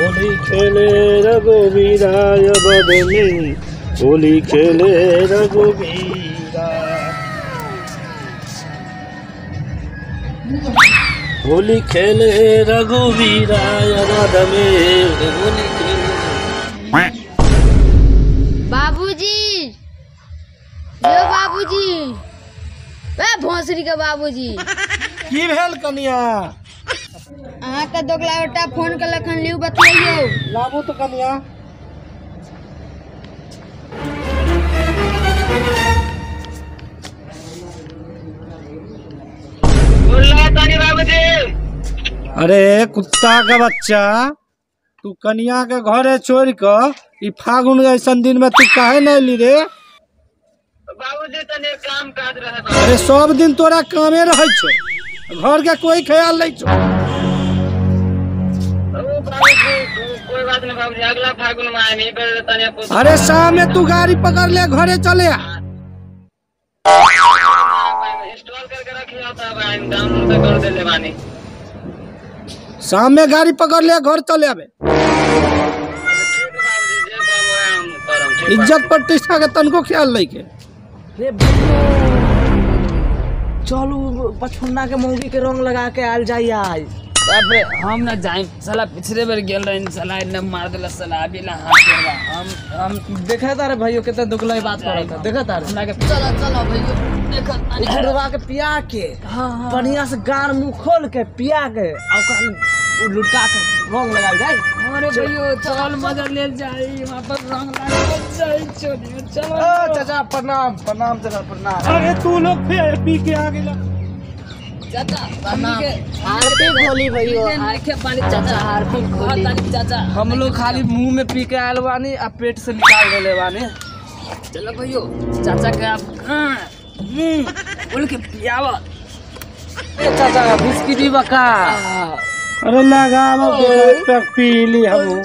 होली खेले रघुवीराय बदनी होली खेले रघुवीरा। होली खेले रघुवीराय बदमे होली खेले बाबूजी यो बाबूजी ए भोसरी के बाबूजी। की भेल कनिया? अहाँके दोगला बेटा फ़ोन केलक हन लिउ बतैयौ। लाबू तो कनिया अरे कुत्ता का बच्चा तू कनिया के घरे छोड़ क ई फागुन ऐसन दिन में तू काहे नहीं ली रे? बाबूजी तनी काम काज रहे। अरे सब दिन तोरा कामे रहे छो घर के कोई ख्याल नहीं छो। अरे शाम में तू गाड़ी पकड़ ले, घरे चले आ। शाम में गाड़ी पकड़ ले, घर चले आवे। ठीक है बाबूजी जे काम है हम करम ठीक बा। इज़्ज़त प्रतिष्ठा के तनको ख्याल नहीं के। रे भैया चलू पचफुन्ना के मौगी के रंग लगा के आयल जाई आज। बाप हम ना जाए साला पिछले बार गेल रहे साला ने मार देला साला अभी ना हाथ करवा हम हम देखा तारे भाइयों कितना दुगला बात करत है देखा तारे के चलो चलो भैया देखो उ बुढ़वा के पिया के बढ़िया से गार मुँह खोल के पिया के ओकरा उ लुटा के रंग लगा जाई अरे भैया चल मज़ा ले जाई वहाँ पर रंग लगा जाई चलिए चलो ओ चाचा प्रणाम प्रणाम चाचा प्रणाम। अरे तू लोग फिर पी के आ गेला चाचा होली भैया। चाचा हार्दिक होली चाचा। हम लोग खाली मुँह में पी के आयल बानी आ पेट से निकाल देले बानी। चलो भैया चाचा के आप बोल के पियावा। चाचा बिस्की दी बका। अरे लगाव पे पी ली हम।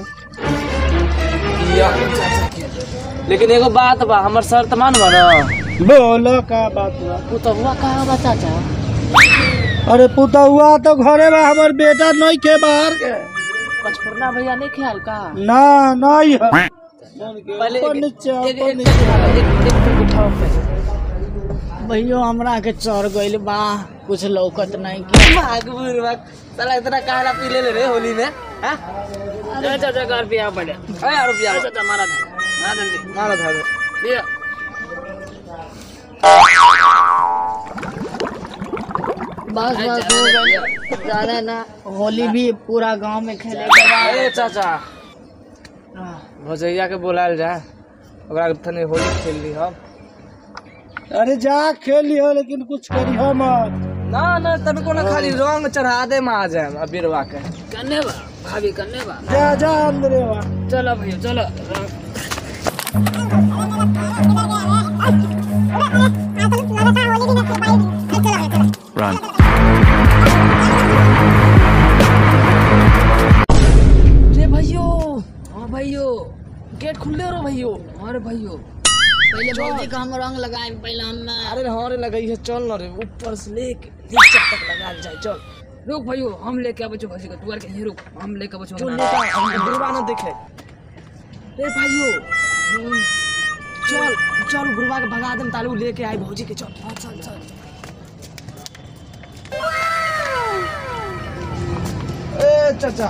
लेकिन एगो बात बा हमर शर्त मानबा ना? बोलो का बात बा? तो हुआ कहा बा चाचा? अरे पुतहुआ तो घरे बा हमर बेटा नहीं के बाहर। के पचफुन्ना भैया नहीं ख्याल का? ना नहीं। है पहले नीचे ऊपर नीचे। भैया हमरा के चढ़ गइल बा कुछ लौकत नहीं कि। भाग बुरबक साला इतना काला पी ले ले रे होली में हाँ? चलो चाचा घर पिया पड़े अरे रुपया चाचा मारा था मारा जल्दी मारा था लिया बस बस हो गइल ज़्यादा ना होली भी पूरा गाँव में खेले अरे चाचा। भजैया के बोलायल जा। ओकरा के होली खेल ली हम। अरे जा खेली हो लेकिन कुछ करी हो मत। ना ना तनको ना खाली रंग चढ़ा दे में आ जाए अब बिरवा के। करने बा भाभी करने बा। जा जा अंदरे बा। चलो भैया चलो। भैयो गेट खुले रो भैयो? अरे भैयो पहले भौजी का हम रंग लगाए पहले हम अरे हमारे लगाई है चल ना रे ऊपर से लेके नीचे तक लगा जाए चल। रुक भैयो हम लेके आबे छो भैया तू के रुक। हम लेके आबे छो जो लेके हम बिरवा ना देखे। रे भाइयो चल चल गुरुवा के भगा देम तालू लेके आई भौजी के चल चल चल। ए चाचा।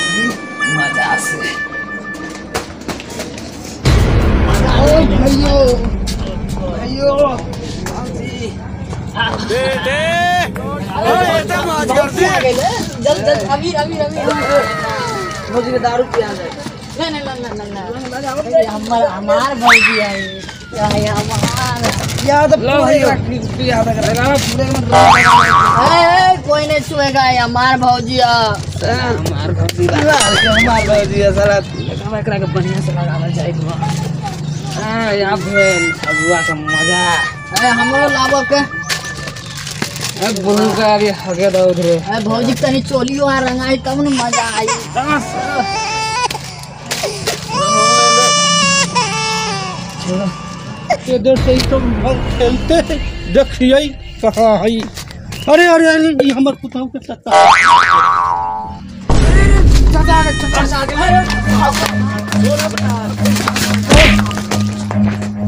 जल्द जल्द अभी अभी अभी भौजी दारू पिया जाए नहीं नहीं नहीं नहीं नहीं हमार हमार भौजी है ये हमार याद पूरे पिया दे नहीं छुएगा हमार भौजी है हमार भौजी हमार है बढ़िया से लगावल जाए हाँ, यहाँ भेल फगुआ का मज़ा ए हमरो लाबो के अब बोलू का अभी हगे दो उधरे ए भौजी तनी चोलियो आ रंगाई तब न मज़ा आई इधर से ही सब हम खेलते देखिए कहाँ है अरे अरे अरे ये हमर पुतहु के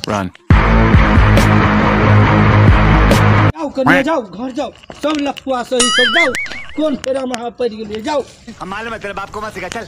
सत्ता जाओ कन्या जाओ घर जाओ। सब लफुआ सही सब जाओ। कौन फेरा में पड़ गेलिए जाओ। हम मालूम है तेरे बाप को मत सिखा चल।